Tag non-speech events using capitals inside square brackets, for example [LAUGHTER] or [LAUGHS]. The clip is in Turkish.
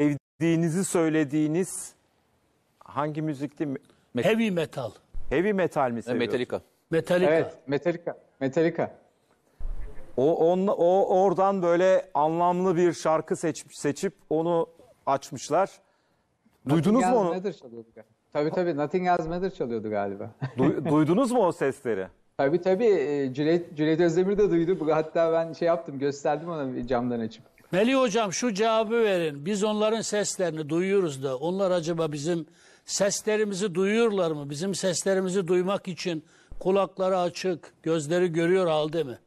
sevdiğinizi söylediğiniz hangi müzikti? Heavy metal. Heavy metal mi seviyorsunuz? Metallica. Metallica. Evet, Metallica. Metallica. O, on, o oradan böyle anlamlı bir şarkı seç, seçip onu açmışlar. Duydunuz Nothing mu Else onu? Matter çalıyordu galiba. Tabii tabii Nothing Else Matter çalıyordu galiba. Du- duydunuz mu o sesleri? [LAUGHS] tabii tabii e, Cüneyt, Cüneyt Özdemir de duydu. Bu- Hatta ben şey yaptım gösterdim ona bir camdan açıp. Melih hocam şu cevabı verin. Biz onların seslerini duyuyoruz da onlar acaba bizim seslerimizi duyuyorlar mı? Bizim seslerimizi duymak için kulakları açık, gözleri görüyor halde mi?